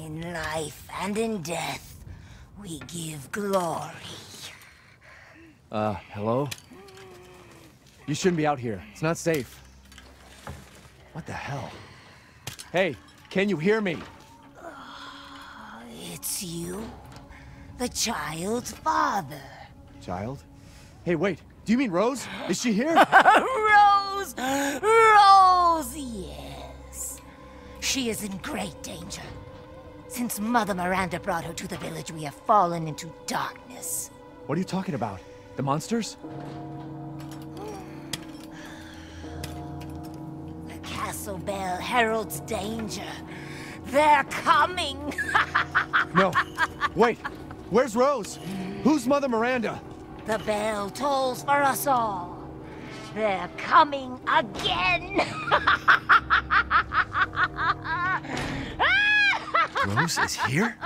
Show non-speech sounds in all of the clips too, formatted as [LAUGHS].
In life and in death, we give glory. Uh, hello? You shouldn't be out here. It's not safe. What the hell? Hey, can you hear me? Uh, it's you, the child's father. Child? Hey, wait. Do you mean Rose? Is she here? [LAUGHS] Rose! Rose, yes. She is in great danger. Since Mother Miranda brought her to the village, we have fallen into darkness. what are you talking about? The monsters? Castle bell heralds danger. They're coming! [LAUGHS] No. Wait. Where's Rose? Who's Mother Miranda? the bell tolls for us all. They're coming again! [LAUGHS] Rose is here?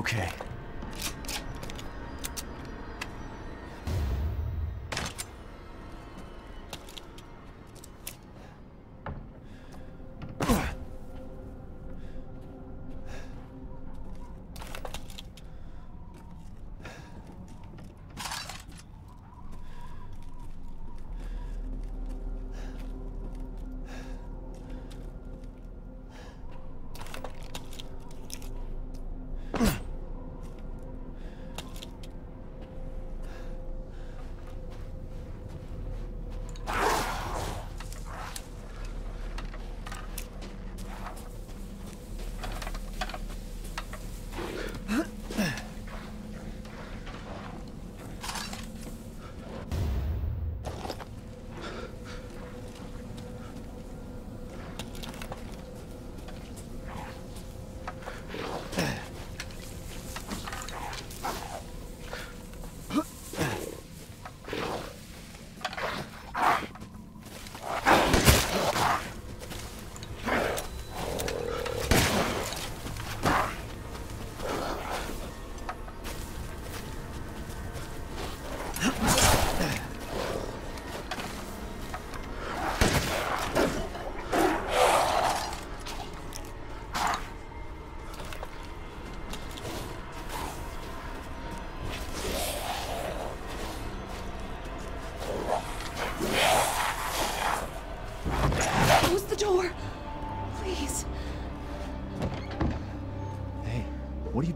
Okay.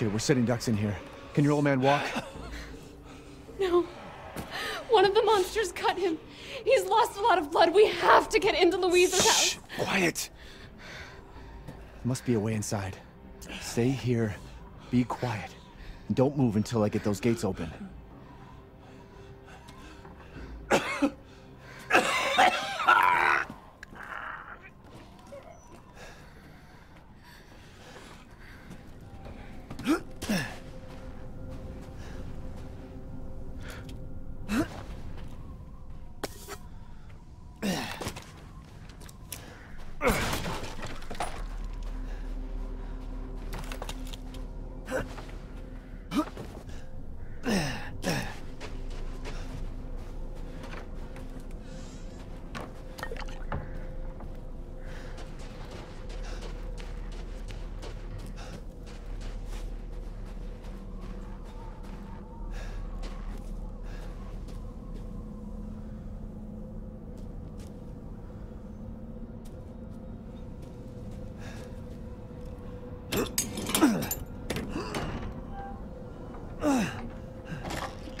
Shit, we're sitting ducks in here. Can your old man walk? [SIGHS] No. One of the monsters cut him. He's lost a lot of blood. We have to get into Luiza's Shh, house. quiet. Must be a way inside. Stay here, be quiet, and don't move until I get those gates open.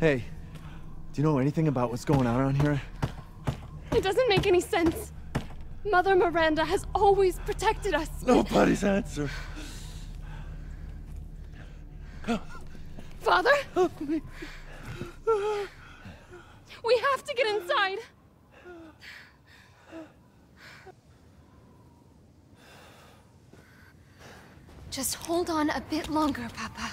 Hey, do you know anything about what's going on around here? It doesn't make any sense. Mother Miranda has always protected us. Nobody's answer. Father? Help me. We have to get inside. Just hold on a bit longer, Papa.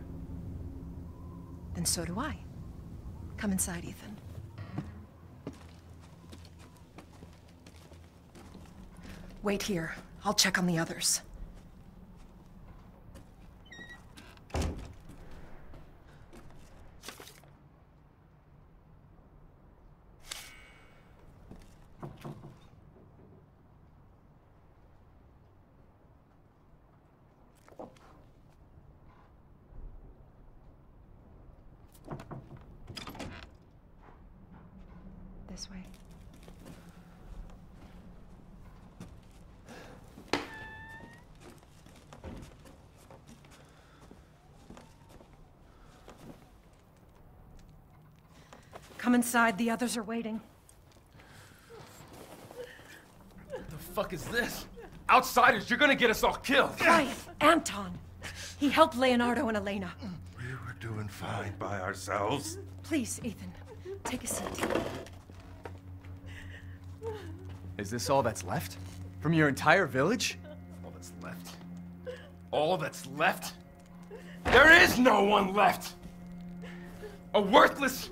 then so do I. Come inside, Ethan. Wait here. I'll check on the others. This way. Come inside, the others are waiting. What the fuck is this? Outsiders, you're gonna get us all killed. Quiet! Anton! He helped Leonardo and Elena. We were doing fine by ourselves. Please, Ethan, take a seat. Is this all that's left? From your entire village? All that's left. All that's left? There is no one left! A worthless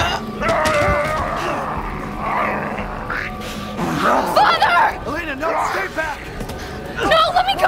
no, stay back! No, let me go!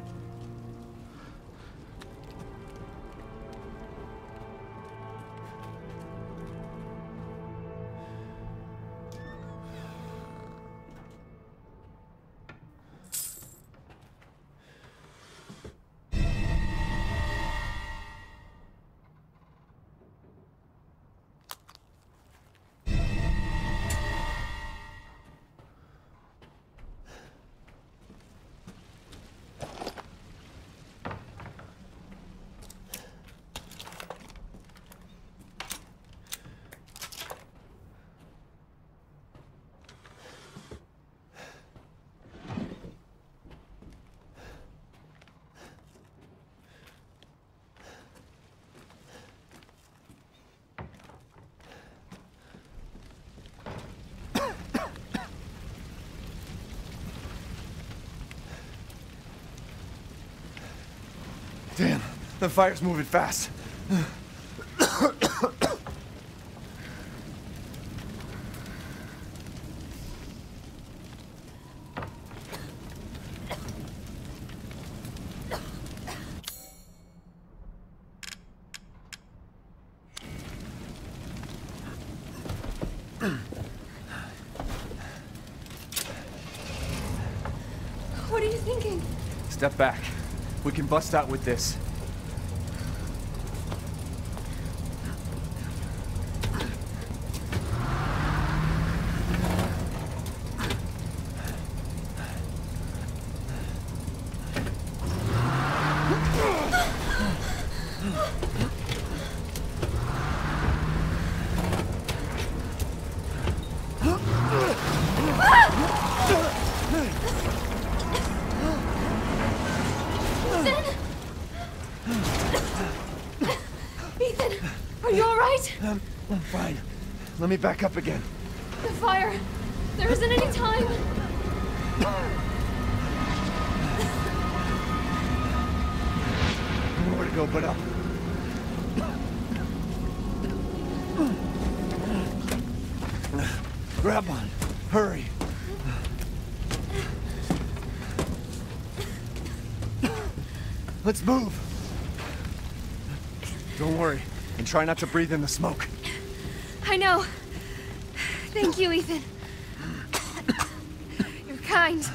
Damn, the fire's moving fast. What are you thinking? Step back. We can bust out with this. Ethan, are you all right? I'm, I'm fine. Let me back up again. The fire. There isn't any time. Nowhere to go but up. Grab on. Hurry. Let's move. Don't worry, and try not to breathe in the smoke. I know. Thank you, Ethan. You're kind.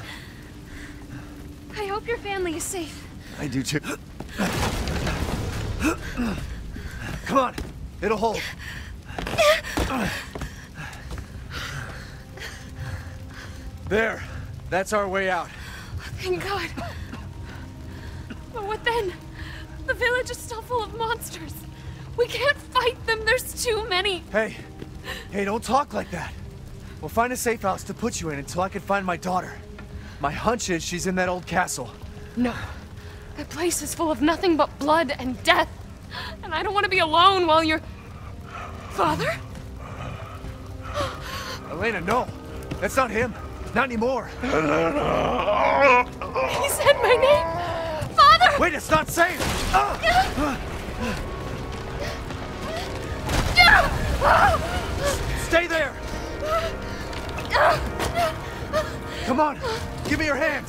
I hope your family is safe. I do too. Come on, it'll hold. There, that's our way out. Thank God. But what then? The village is still full of monsters. We can't fight them. There's too many. Hey, hey, don't talk like that. We'll find a safe house to put you in until I can find my daughter. My hunch is she's in that old castle. No. That place is full of nothing but blood and death. And I don't want to be alone while you're. Father? [GASPS] Elena, no. That's not him. Not anymore. He said my name! Father! Wait, it's not safe! Ah! Come on! Give me your hand!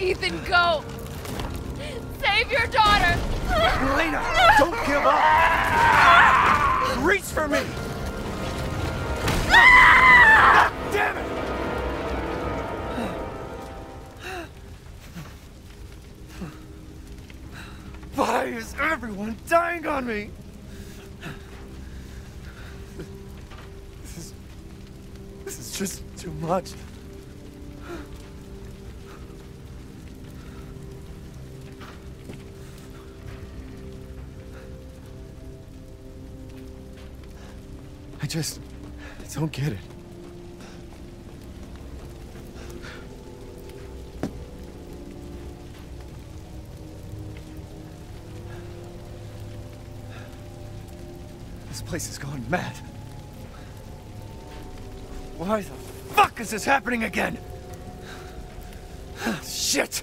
Ethan, go! Save your daughter! Elena, don't give up! Reach for me! God damn it! Why is everyone dying on me? Too much. I just don't get it. This place has gone mad. Why the fuck is this happening again? [SIGHS] Shit!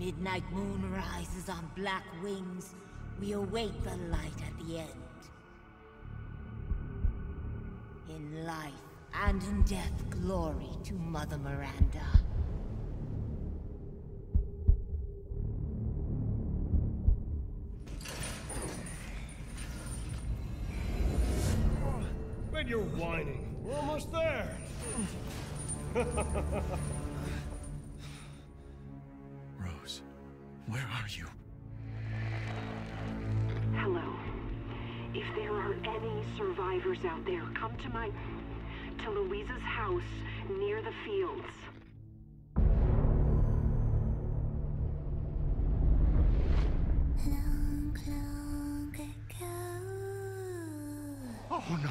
Midnight moon rises on black wings, we await the light at the end. In life and in death, glory to Mother Miranda. But you're whining. We're almost there. [LAUGHS] where are you? Hello. If there are any survivors out there, come to my. to Luiza's house near the fields. Oh no.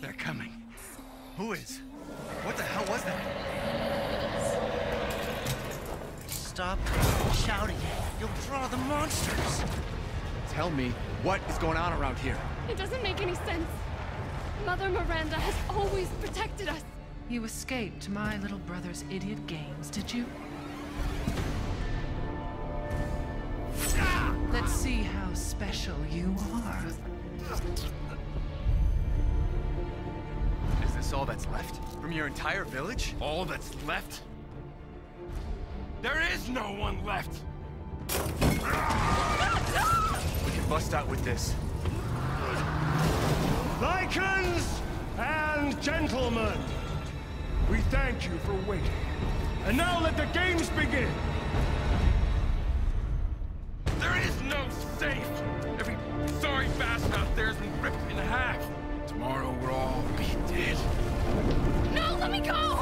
They're coming. Who is? What the hell was that? Stop shouting. You'll draw the monsters. Tell me, what is going on around here? It doesn't make any sense. Mother Miranda has always protected us. You escaped my little brother's idiot games, did you? Let's see how special you are. Is this all that's left? From your entire village? All that's left? There is no one left! We can bust out with this. Lycans and gentlemen, we thank you for waiting. And now let the games begin. There is no safe! Every sorry bastard out there has been ripped in half. Tomorrow we'll all be dead. No, let me go!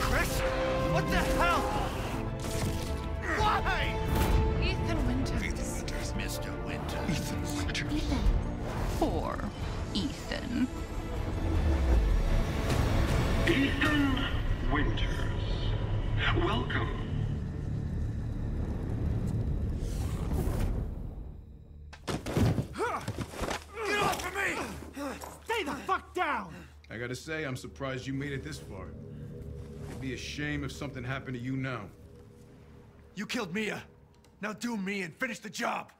Chris? What the hell? Why? Ethan Winters. Winters, Mr. Winters. Ethan Winters. Ethan. Poor Ethan. Ethan Winters. Welcome. Get off of me! Stay the fuck down! I gotta say, I'm surprised you made it this far. It'd be a shame if something happened to you now. You killed Mia. Now do me and finish the job.